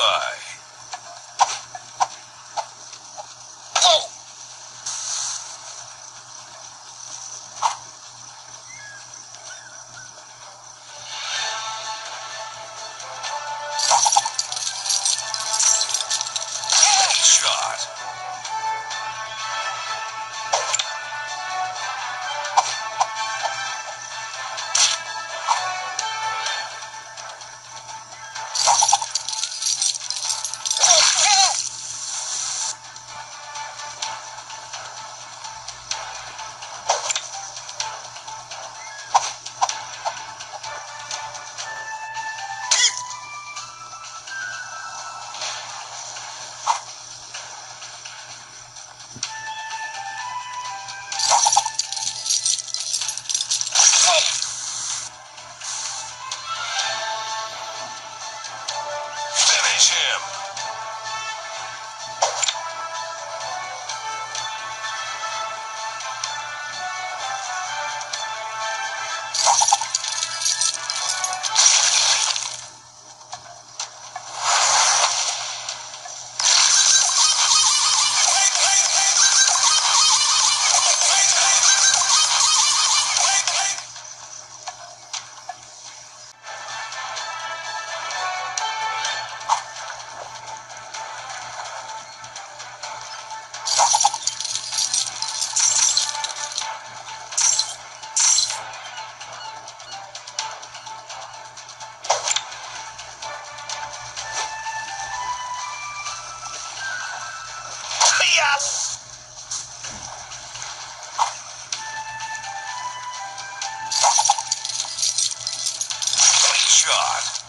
Bullseye. Shot.